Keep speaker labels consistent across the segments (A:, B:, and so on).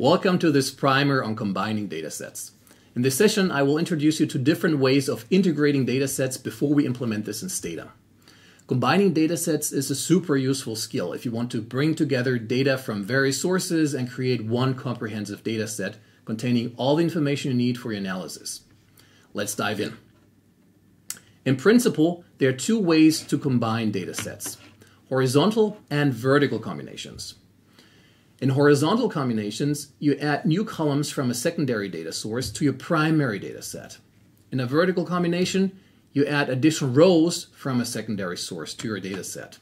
A: Welcome to this primer on combining datasets. In this session, I will introduce you to different ways of integrating datasets before we implement this in Stata. Combining datasets is a super useful skill if you want to bring together data from various sources and create one comprehensive dataset containing all the information you need for your analysis. Let's dive in. In principle, there are two ways to combine datasets, horizontal and vertical combinations. In horizontal combinations, you add new columns from a secondary data source to your primary data set. In a vertical combination, you add additional rows from a secondary source to your data set.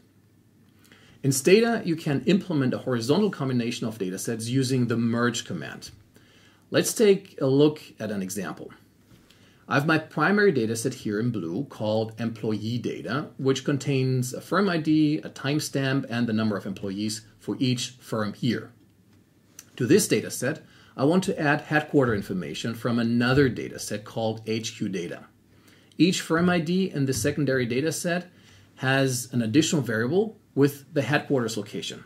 A: In Stata, you can implement a horizontal combination of data sets using the merge command. Let's take a look at an example. I have my primary dataset here in blue called employee data, which contains a firm ID, a timestamp, and the number of employees for each firm here. To this dataset, I want to add headquarter information from another dataset called HQ data. Each firm ID in the secondary dataset has an additional variable with the headquarters location.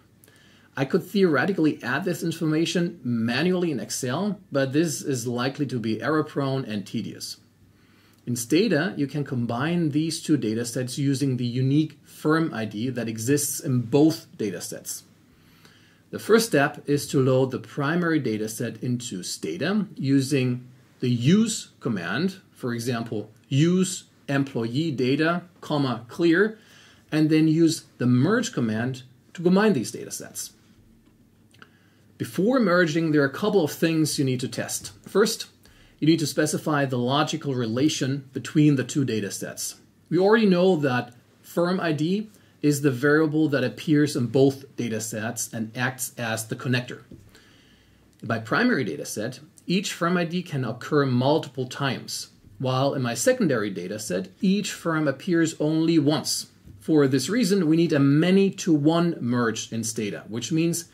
A: I could theoretically add this information manually in Excel, but this is likely to be error prone and tedious. In Stata, you can combine these two datasets using the unique firm ID that exists in both datasets. The first step is to load the primary dataset into Stata using the use command, for example, use employee data, comma, clear, and then use the merge command to combine these datasets. Before merging, there are a couple of things you need to test. First, you need to specify the logical relation between the two data sets. We already know that firm ID is the variable that appears in both data sets and acts as the connector. By primary data set, each firm ID can occur multiple times, while in my secondary data set, each firm appears only once. For this reason, we need a many to one merge in Stata, which means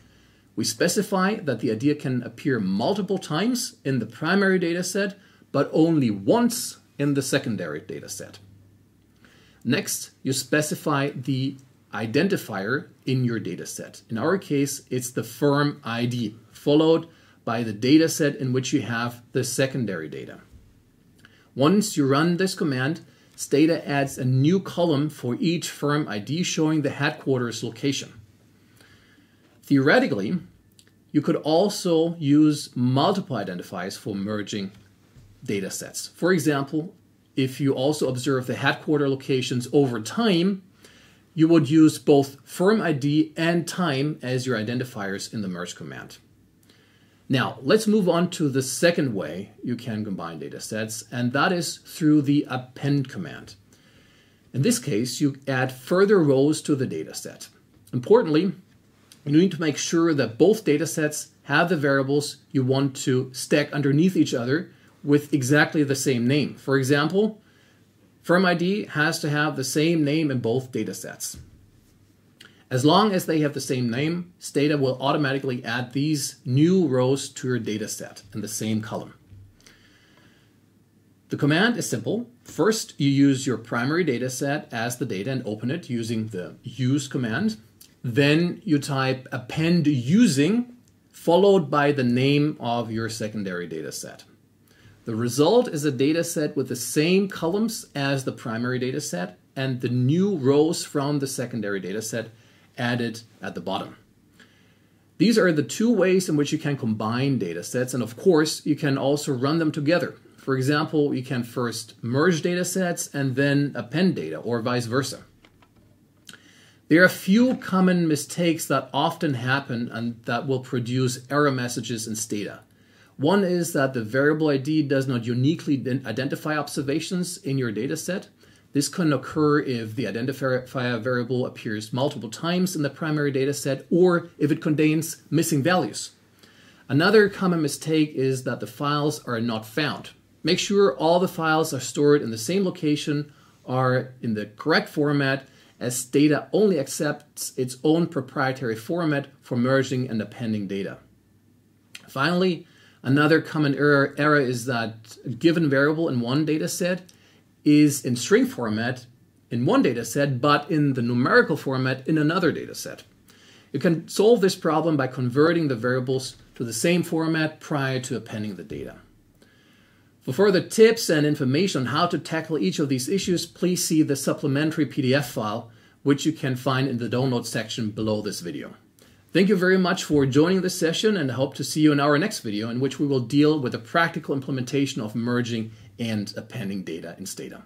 A: we specify that the ID can appear multiple times in the primary dataset, but only once in the secondary dataset. Next, you specify the identifier in your dataset. In our case, it's the firm ID, followed by the dataset in which you have the secondary data. Once you run this command, Stata adds a new column for each firm ID showing the headquarters location. Theoretically, you could also use multiple identifiers for merging data sets. For example, if you also observe the headquarter locations over time, you would use both firm ID and time as your identifiers in the merge command. Now, let's move on to the second way you can combine data sets, and that is through the append command. In this case, you add further rows to the data set. Importantly, you need to make sure that both data sets have the variables you want to stack underneath each other with exactly the same name. For example, firm ID has to have the same name in both data sets. As long as they have the same name, Stata will automatically add these new rows to your data set in the same column. The command is simple. First, you use your primary data set as the data and open it using the use command. Then you type append using followed by the name of your secondary data set. The result is a data set with the same columns as the primary data set and the new rows from the secondary data set added at the bottom. These are the two ways in which you can combine data sets, and of course, you can also run them together. For example, you can first merge data sets and then append data, or vice versa. There are a few common mistakes that often happen and that will produce error messages in Stata. One is that the variable ID does not uniquely identify observations in your data set. This can occur if the identifier variable appears multiple times in the primary data set or if it contains missing values. Another common mistake is that the files are not found. Make sure all the files are stored in the same location, are in the correct format, as Stata only accepts its own proprietary format for merging and appending data. Finally, another common error, error is that a given variable in one data set is in string format in one data set, but in the numerical format in another data set. You can solve this problem by converting the variables to the same format prior to appending the data. For further tips and information on how to tackle each of these issues, please see the supplementary PDF file, which you can find in the download section below this video. Thank you very much for joining this session and I hope to see you in our next video in which we will deal with the practical implementation of merging and appending data in Stata.